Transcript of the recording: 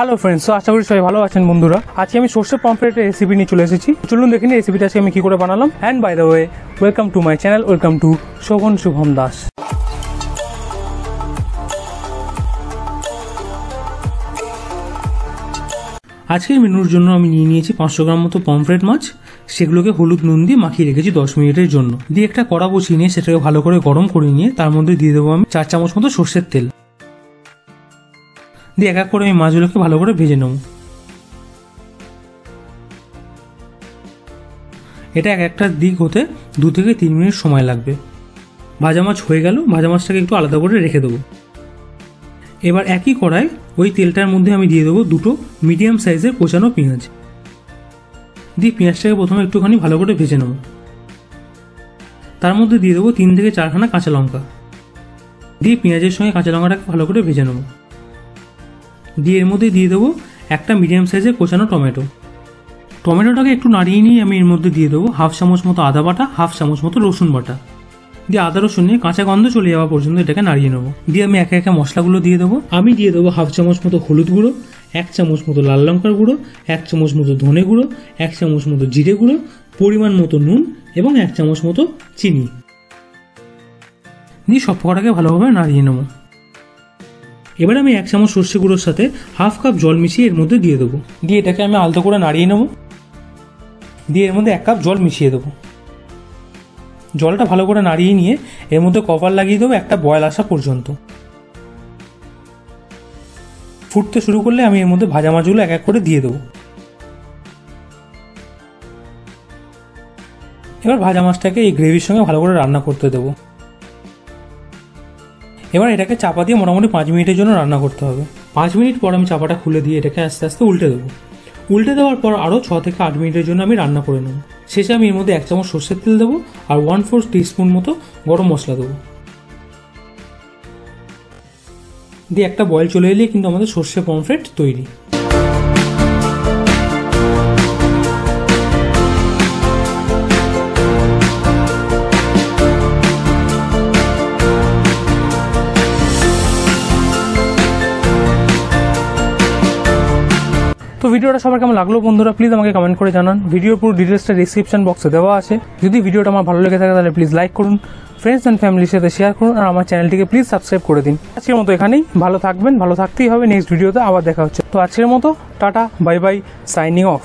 Hello friends তো আশা করি সবাই ভালো আছেন বন্ধুরা। আজকে আমি সর্ষে পম্পলেটের রেসিপি নিয়ে চলে এসেছি। চলুন দেখিনি রেসিপিটা আজকে আমি কী করে বানালাম। And by the way welcome to my channel welcome to Shobhan Shubham Das আজকের মেনুর জন্য আমি নিয়ে নিয়েছি পাঁচশো গ্রাম মতো পমফ্রেট মাছ। সেগুলোকে হলুদ নুন দিয়ে মাখিয়ে রেখেছি দশ মিনিটের জন্য। দিয়ে একটা কড়া বসিয়ে নিয়ে সেটাকে ভালো করে গরম করে নিয়ে তার মধ্যে দিয়ে দেবো আমি চার চামচ মতো সর্ষের তেল। দিয়ে এক এক করে আমি মাছগুলোকে ভালো করে ভেজে নেব। এটা এক একটা দিক হতে দু থেকে তিন মিনিট সময় লাগবে। ভাজা মাছ হয়ে গেল, ভাজা মাছটাকে একটু আলাদা করে রেখে দেবো। এবার একই কড়াই ওই তেলটার মধ্যে আমি দিয়ে দেবো দুটো মিডিয়াম সাইজের কোচানো পেঁয়াজ। দিয়ে পেঁয়াজটাকে প্রথমে একটুখানি ভালো করে ভেজে নেব। তার মধ্যে দিয়ে দেবো তিন থেকে চারখানা কাঁচা লঙ্কা। দিয়ে পেঁয়াজের সঙ্গে কাঁচা লঙ্কাটাকে ভালো করে ভেজে নেব। দিয়ে এর মধ্যে দিয়ে দেবো একটা মিডিয়াম সাইজের কোচানো টমেটো। টমেটোটাকে একটু নাড়িয়ে নিয়ে আমি এর মধ্যে দিয়ে দেবো হাফ চামচ মতো আদা বাটা, হাফ চামচ মতো রসুন বাটা। দিয়ে আদা, রসুন নিয়ে কাঁচা গন্ধ চলে যাওয়া পর্যন্ত এটাকে নাড়িয়ে নেব। দিয়ে আমি একে একে মশলাগুলো দিয়ে দেবো। আমি দিয়ে দেবো হাফ চামচ মতো হলুদ গুঁড়ো, এক চামচ মতো লাল লঙ্কার গুঁড়ো, এক চামচ মতো ধনে গুঁড়ো, এক চামচ মতো জিরে গুঁড়ো, পরিমাণ মতো নুন এবং এক চামচ মতো চিনি। দিয়ে সব কটাকে ভালোভাবে নাড়িয়ে নেব। এবার আমি এক চামচ সর্ষে গুঁড়োর সাথে হাফ কাপ জল মিশিয়ে এর মধ্যে দিয়ে দেবো। দিয়ে এটাকে আমি আলতো করে নাড়িয়ে নেব। দিয়ে এর মধ্যে এক কাপ জল মিশিয়ে দেবো। জলটা ভালো করে নাড়িয়ে নিয়ে এর মধ্যে কভার লাগিয়ে দেবো একটা বয়েল আসা পর্যন্ত। ফুটতে শুরু করলে আমি এর মধ্যে ভাজা মাছগুলো এক এক করে দিয়ে দেবো। এবার ভাজা মাছটাকে এই গ্রেভির সঙ্গে ভালো করে রান্না করতে দেবো। এবার এটাকে চাপা দিয়ে মোটামুটি পাঁচ মিনিটের জন্য রান্না করতে হবে। পাঁচ মিনিট পর আমি চাপাটা খুলে দিয়ে এটাকে আস্তে আস্তে উল্টে দেবো। উল্টে দেওয়ার পর আরও ছ থেকে আট মিনিটের জন্য আমি রান্না করে নেব। শেষে আমি এর মধ্যে এক চামচ সর্ষের তেল দেবো আর ওয়ান ফোর টিস্পুন মতো গরম মশলা দেবো। দিয়ে একটা বয়েল চলে এলে কিন্তু আমাদের সর্ষে পমফ্রেট তৈরি। তো ভিডিওটা সবার কেমন লাগল বন্ধুরা প্লিজ আমাকে কমেন্ট করে জানান। ভিডিও পুরো ডিটেলসটা ডিসক্রিপশন বক্সে দেওয়া আছে। যদি ভিডিওটা আমার ভালো লেগে থাকে, তাহলে প্লিজ লাইক করুন ফ্রেন্ডস অ্যান্ড ফ্যামিলির সাথে শেয়ার করুন, আর আমার চ্যানেলটিকে প্লিজ সাবস্ক্রাইব করে দিন। আজকের মতো এখানেই, ভালো থাকবেন, ভালো থাকতেই হবে। নেক্সট ভিডিওতে আবার দেখা হচ্ছে। তো আজকের মতো, tata bye bye signing off